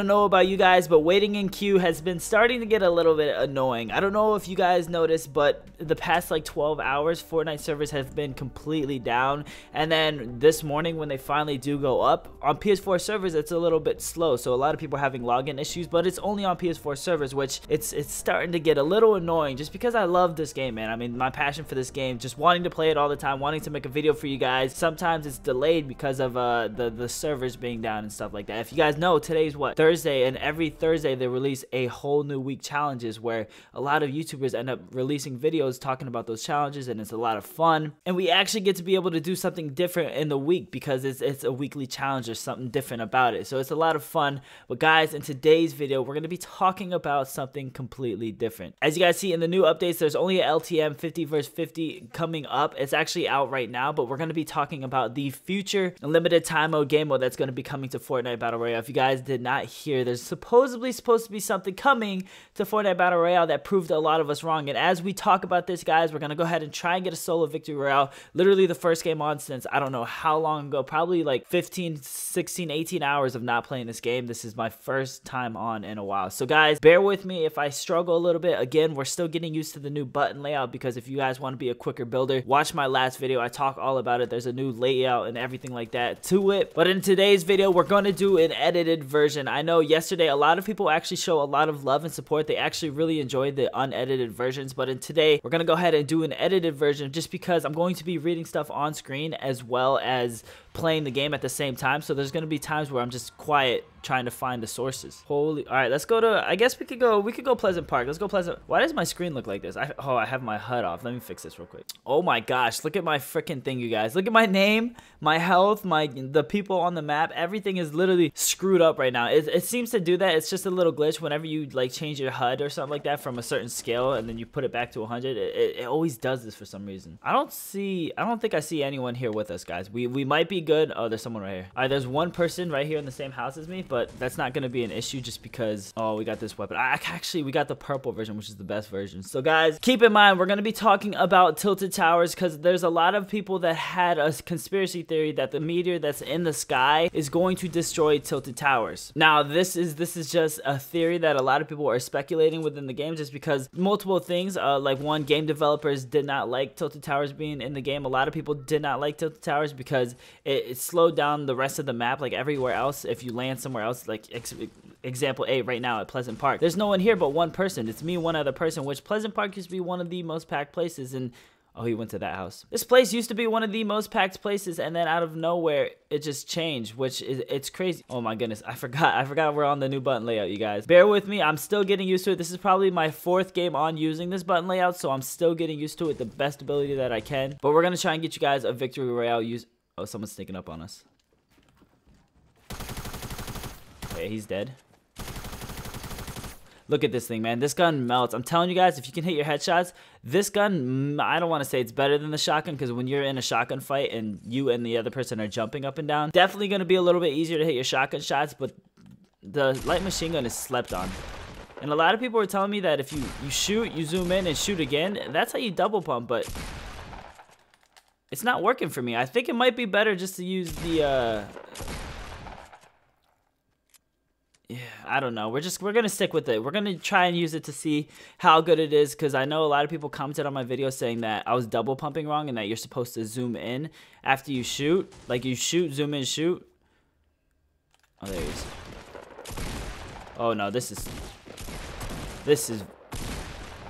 don't know about you guys, but waiting in queue has been starting to get a little bit annoying. I don't know if you guys noticed, but the past like 12 hours, Fortnite servers have been completely down. And then this morning when they finally do go up, on PS4 servers, it's a little bit slow. So a lot of people are having login issues, but it's only on PS4 servers, which it's it's starting to get a little annoying just because I love this game, man. I mean, my passion for this game, just wanting to play it all the time, wanting to make a video for you guys. Sometimes it's delayed because of uh, the, the servers being down and stuff like that. If you guys know, today's what? Thursday, and every Thursday they release a whole new week challenges where a lot of YouTubers end up releasing videos talking about those challenges, and it's a lot of fun. And we actually get to be able to do something different in the week because it's, it's a weekly challenge or something different about it. So it's a lot of fun. But guys, in today's video, we're going to be talking about something completely different. As you guys see in the new updates, there's only a LTM 50 versus 50 coming up. It's actually out right now, but we're going to be talking about the future limited time mode game mode that's going to be coming to Fortnite Battle Royale. If you guys did not hear, there's supposedly supposed to be something coming to Fortnite Battle Royale that proved a lot of us wrong. And as we talk about this, guys, we're going to go ahead and try and get a solo victory royale. Literally the first game on since I don't know how long ago, probably like 15, 16, 18 hours of not playing this game. This is my first time on in a while. So guys, bear with me if I struggle a little bit. Again, we're still getting used to the new button layout because if you guys want to be a quicker builder, watch my last video. I talk all about it. There's a new layout and everything like that to it. But in today's video, we're going to do an edited version. I know yesterday a lot of people actually show a lot of love and support. They actually really enjoyed the unedited versions. But in today, we're going to go ahead and do an edited version just because I'm going to be reading stuff on screen as well as playing the game at the same time. So there's going to be times where I'm just quiet trying to find the sources. Holy, all right, let's go to, I guess we could go, we could go Pleasant Park. Let's go Pleasant. Why does my screen look like this? I, oh, I have my HUD off. Let me fix this real quick. Oh my gosh, look at my freaking thing, you guys. Look at my name, my health, my, the people on the map. Everything is literally screwed up right now. It, it seems to do that. It's just a little glitch whenever you like change your HUD or something like that from a certain scale and then you put it back to 100. It, it, it always does this for some reason. I don't see, I don't think I see anyone here with us, guys. We, we might be good. Oh, there's someone right here. All right, there's one person right here in the same house as me, but that's not going to be an issue just because, oh, we got this weapon. I, actually, we got the purple version, which is the best version. So guys, keep in mind, we're going to be talking about Tilted Towers because there's a lot of people that had a conspiracy theory that the meteor that's in the sky is going to destroy Tilted Towers. Now, this is this is just a theory that a lot of people are speculating within the game just because multiple things, uh, like one, game developers did not like Tilted Towers being in the game. A lot of people did not like Tilted Towers because it, it slowed down the rest of the map, like everywhere else. If you land somewhere else, like example A right now at Pleasant Park. There's no one here but one person. It's me, one other person, which Pleasant Park used to be one of the most packed places and Oh, he went to that house. This place used to be one of the most packed places, and then out of nowhere, it just changed, which is it's crazy. Oh my goodness, I forgot. I forgot we're on the new button layout, you guys. Bear with me. I'm still getting used to it. This is probably my fourth game on using this button layout, so I'm still getting used to it the best ability that I can. But we're gonna try and get you guys a victory royale. Use. Oh, someone's sneaking up on us. Okay, he's dead. Look at this thing, man. This gun melts. I'm telling you guys, if you can hit your headshots, this gun, I don't want to say it's better than the shotgun because when you're in a shotgun fight and you and the other person are jumping up and down, definitely going to be a little bit easier to hit your shotgun shots, but the light machine gun is slept on. And a lot of people are telling me that if you, you shoot, you zoom in and shoot again, that's how you double pump, but it's not working for me. I think it might be better just to use the, uh, yeah, I don't know. We're just we're gonna stick with it. We're gonna try and use it to see how good it is because I know a lot of people commented on my video saying that I was double pumping wrong and that you're supposed to zoom in after you shoot. Like you shoot, zoom in, shoot. Oh, there he is. Oh no, this is this is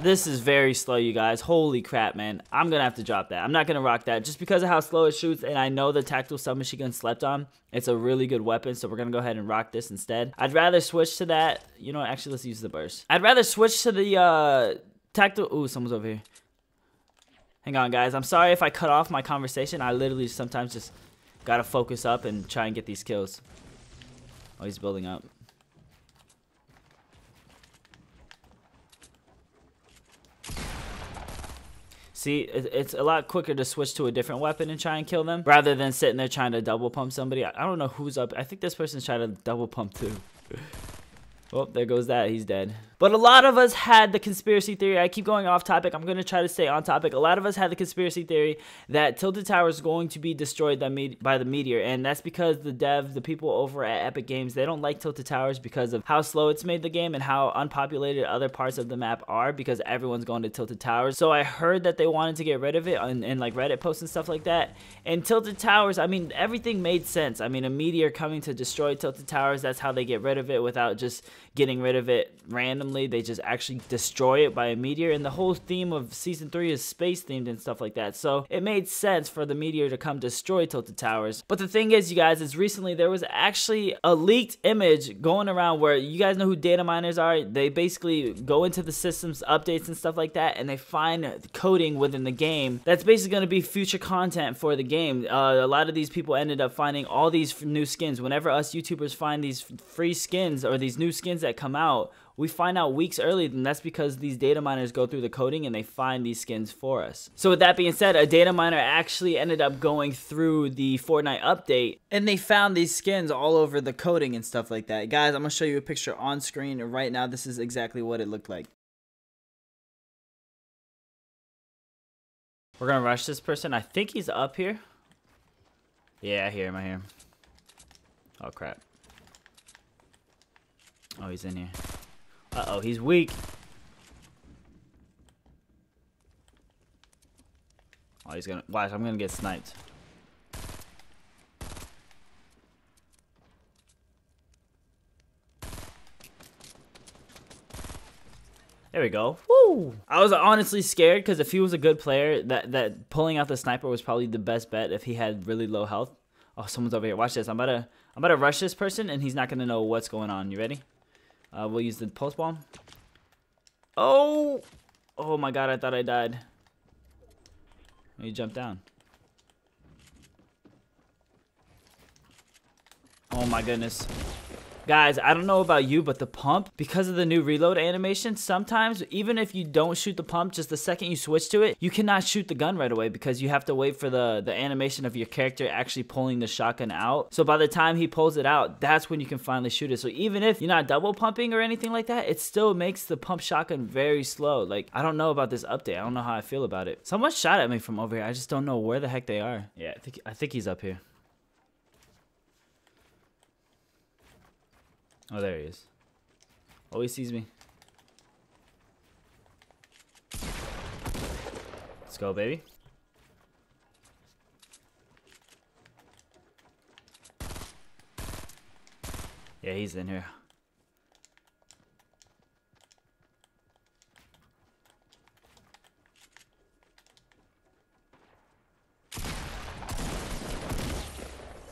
this is very slow, you guys. Holy crap, man. I'm going to have to drop that. I'm not going to rock that. Just because of how slow it shoots, and I know the tactical submachine gun slept on, it's a really good weapon, so we're going to go ahead and rock this instead. I'd rather switch to that. You know, actually, let's use the burst. I'd rather switch to the uh, tactical... Ooh, someone's over here. Hang on, guys. I'm sorry if I cut off my conversation. I literally sometimes just got to focus up and try and get these kills. Oh, he's building up. See, it's a lot quicker to switch to a different weapon and try and kill them rather than sitting there trying to double pump somebody. I don't know who's up. I think this person's trying to double pump too. oh, there goes that. He's dead. But a lot of us had the conspiracy theory. I keep going off topic. I'm going to try to stay on topic. A lot of us had the conspiracy theory that Tilted Tower is going to be destroyed by the meteor. And that's because the dev, the people over at Epic Games, they don't like Tilted Towers because of how slow it's made the game and how unpopulated other parts of the map are because everyone's going to Tilted Towers. So I heard that they wanted to get rid of it in like Reddit posts and stuff like that. And Tilted Towers, I mean, everything made sense. I mean, a meteor coming to destroy Tilted Towers, that's how they get rid of it without just getting rid of it randomly. They just actually destroy it by a meteor. And the whole theme of season three is space themed and stuff like that. So it made sense for the meteor to come destroy Tilted Towers. But the thing is, you guys, is recently there was actually a leaked image going around where you guys know who data miners are. They basically go into the systems updates and stuff like that, and they find coding within the game that's basically going to be future content for the game. Uh, a lot of these people ended up finding all these new skins. Whenever us YouTubers find these free skins or these new skins that come out, we find out weeks early, and that's because these data miners go through the coding and they find these skins for us. So with that being said, a data miner actually ended up going through the Fortnite update and they found these skins all over the coding and stuff like that. Guys, I'm gonna show you a picture on screen right now. This is exactly what it looked like. We're gonna rush this person. I think he's up here. Yeah, I hear him, I hear him. Oh crap. Oh, he's in here. Uh-oh, he's weak. Oh, he's gonna... Watch, I'm gonna get sniped. There we go. Woo! I was honestly scared because if he was a good player, that, that pulling out the sniper was probably the best bet if he had really low health. Oh, someone's over here. Watch this. I'm about to I'm about to rush this person and he's not gonna know what's going on. You ready? Uh, we'll use the pulse bomb. Oh! Oh my god, I thought I died. He jump down. Oh my goodness. Guys, I don't know about you, but the pump, because of the new reload animation, sometimes even if you don't shoot the pump, just the second you switch to it, you cannot shoot the gun right away because you have to wait for the, the animation of your character actually pulling the shotgun out. So by the time he pulls it out, that's when you can finally shoot it. So even if you're not double pumping or anything like that, it still makes the pump shotgun very slow. Like, I don't know about this update. I don't know how I feel about it. Someone shot at me from over here. I just don't know where the heck they are. Yeah, I think, I think he's up here. Oh, there he is. Oh, he sees me. Let's go, baby. Yeah, he's in here.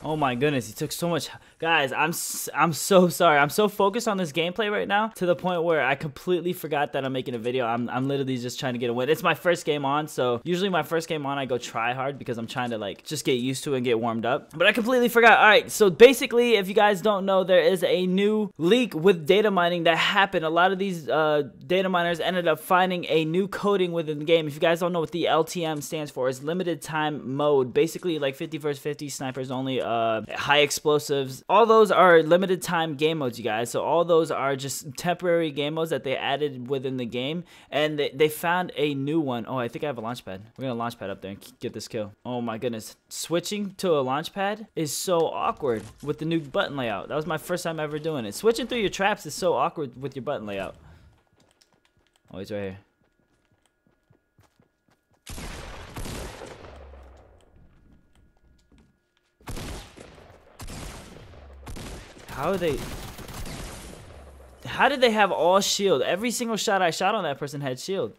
Oh my goodness, he took so much. Guys, I'm I'm so sorry. I'm so focused on this gameplay right now to the point where I completely forgot that I'm making a video. I'm, I'm literally just trying to get a win. It's my first game on, so usually my first game on, I go try hard because I'm trying to like just get used to it and get warmed up. But I completely forgot. All right, so basically, if you guys don't know, there is a new leak with data mining that happened. A lot of these uh, data miners ended up finding a new coding within the game. If you guys don't know what the LTM stands for, it's limited time mode. Basically, like 50 versus 50 snipers only uh, Uh, high explosives. All those are limited time game modes, you guys. So all those are just temporary game modes that they added within the game. And they, they found a new one. Oh, I think I have a launch pad. We're going to launch pad up there and get this kill. Oh my goodness. Switching to a launch pad is so awkward with the new button layout. That was my first time ever doing it. Switching through your traps is so awkward with your button layout. Oh, he's right here. How are they... How did they have all shield? Every single shot I shot on that person had shield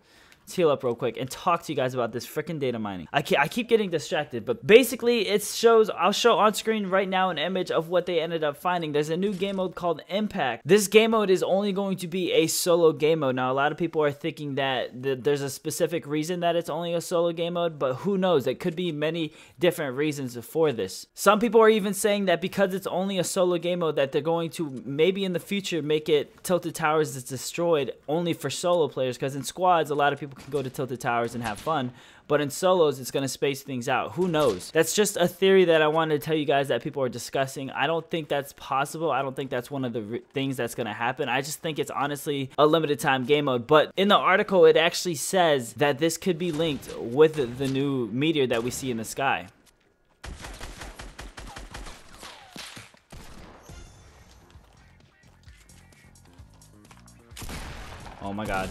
heal up real quick and talk to you guys about this freaking data mining. I, I keep getting distracted, but basically it shows, I'll show on screen right now an image of what they ended up finding. There's a new game mode called Impact. This game mode is only going to be a solo game mode. Now, a lot of people are thinking that th there's a specific reason that it's only a solo game mode, but who knows? It could be many different reasons for this. Some people are even saying that because it's only a solo game mode that they're going to maybe in the future make it Tilted Towers is destroyed only for solo players because in squads, a lot of people go to Tilted Towers and have fun. But in solos, it's going to space things out. Who knows? That's just a theory that I wanted to tell you guys that people are discussing. I don't think that's possible. I don't think that's one of the things that's going to happen. I just think it's honestly a limited time game mode. But in the article, it actually says that this could be linked with the new meteor that we see in the sky. Oh my god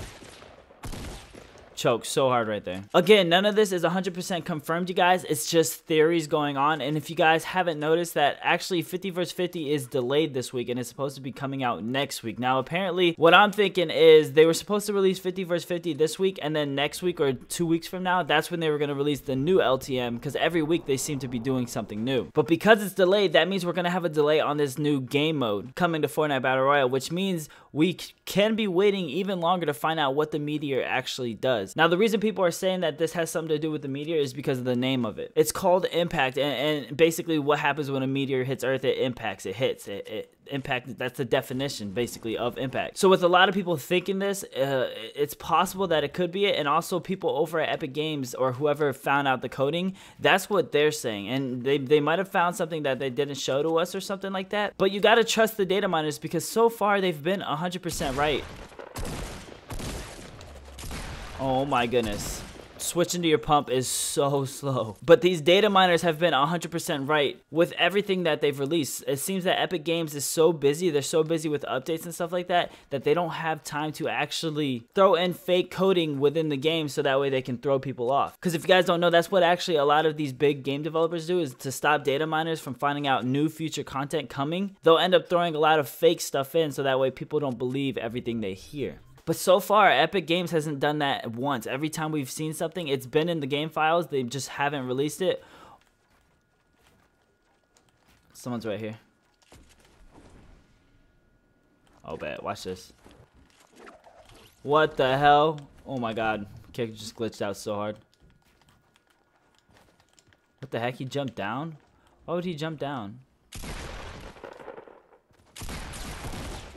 choke so hard right there. Again, none of this is 100% confirmed, you guys. It's just theories going on. And if you guys haven't noticed that actually 50 vs 50 is delayed this week and it's supposed to be coming out next week. Now, apparently, what I'm thinking is they were supposed to release 50 vs 50 this week and then next week or two weeks from now, that's when they were going to release the new LTM because every week they seem to be doing something new. But because it's delayed, that means we're going to have a delay on this new game mode coming to Fortnite Battle Royale, which means we can be waiting even longer to find out what the Meteor actually does. Now, the reason people are saying that this has something to do with the meteor is because of the name of it. It's called impact, and, and basically what happens when a meteor hits Earth, it impacts, it hits, it, it impact that's the definition basically of impact. So with a lot of people thinking this uh, it's possible that it could be it and also people over at epic games or whoever found out the coding that's what they're saying. And they, they might have found something that they didn't show to us or something like that but you got to trust the data miners because so far they've been 100% right Oh my goodness. Switching to your pump is so slow. But these data miners have been 100% right with everything that they've released. It seems that Epic Games is so busy, they're so busy with updates and stuff like that, that they don't have time to actually throw in fake coding within the game so that way they can throw people off. Because if you guys don't know, that's what actually a lot of these big game developers do is to stop data miners from finding out new future content coming. They'll end up throwing a lot of fake stuff in so that way people don't believe everything they hear. But so far, Epic Games hasn't done that once. Every time we've seen something, it's been in the game files. They just haven't released it. Someone's right here. Oh, bet. Watch this. What the hell? Oh my god. Kick just glitched out so hard. What the heck? He jumped down? Why would he jump down?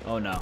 Oh no.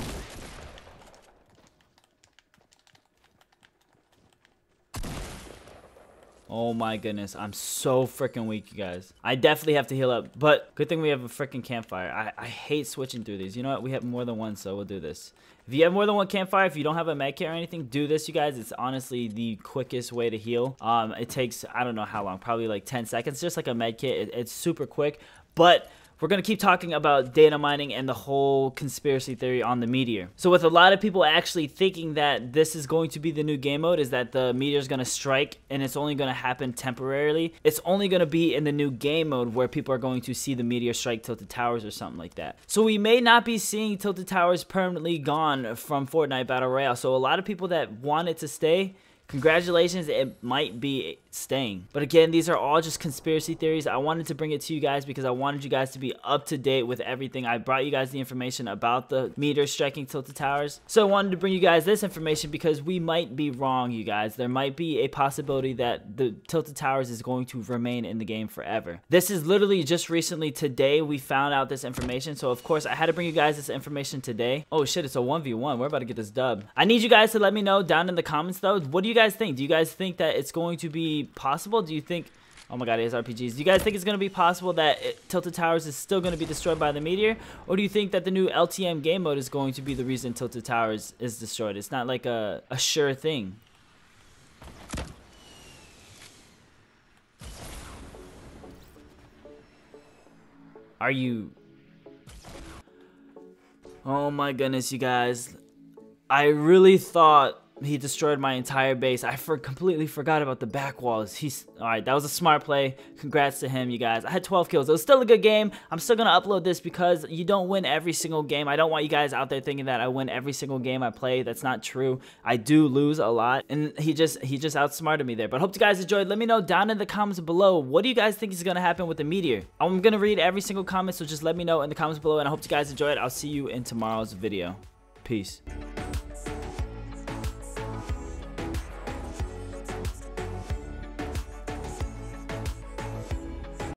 Oh my goodness, I'm so freaking weak, you guys. I definitely have to heal up, but good thing we have a freaking campfire. I, I hate switching through these. You know what? We have more than one, so we'll do this. If you have more than one campfire, if you don't have a med kit or anything, do this, you guys. It's honestly the quickest way to heal. Um, It takes, I don't know how long, probably like 10 seconds, just like a med kit. It, it's super quick, but we're going to keep talking about data mining and the whole conspiracy theory on the meteor. So with a lot of people actually thinking that this is going to be the new game mode is that the meteor is going to strike and it's only going to happen temporarily. It's only going to be in the new game mode where people are going to see the meteor strike Tilted Towers or something like that. So we may not be seeing Tilted Towers permanently gone from Fortnite Battle Royale. So a lot of people that want it to stay Congratulations, it might be staying. But again, these are all just conspiracy theories. I wanted to bring it to you guys because I wanted you guys to be up to date with everything. I brought you guys the information about the meter striking tilted towers. So I wanted to bring you guys this information because we might be wrong, you guys. There might be a possibility that the tilted towers is going to remain in the game forever. This is literally just recently today we found out this information. So of course I had to bring you guys this information today. Oh shit, it's a 1v1. We're about to get this dub. I need you guys to let me know down in the comments though. What do you guys think? Do you guys think that it's going to possible? Do you think... Oh my god, it is RPGs. Do you guys think it's going to be possible that it, Tilted Towers is still going to be destroyed by the meteor? Or do you think that the new LTM game mode is going to be the reason Tilted Towers is destroyed? It's not like a, a sure thing. Are you... Oh my goodness, you guys. I really thought he destroyed my entire base. I for completely forgot about the back walls. He's all right. That was a smart play. Congrats to him, you guys. I had 12 kills. It was still a good game. I'm still gonna upload this because you don't win every single game. I don't want you guys out there thinking that I win every single game I play. That's not true. I do lose a lot, and he just he just outsmarted me there. But hope you guys enjoyed. Let me know down in the comments below. What do you guys think is gonna happen with the meteor? I'm gonna read every single comment, so just let me know in the comments below. And I hope you guys enjoyed. I'll see you in tomorrow's video. Peace.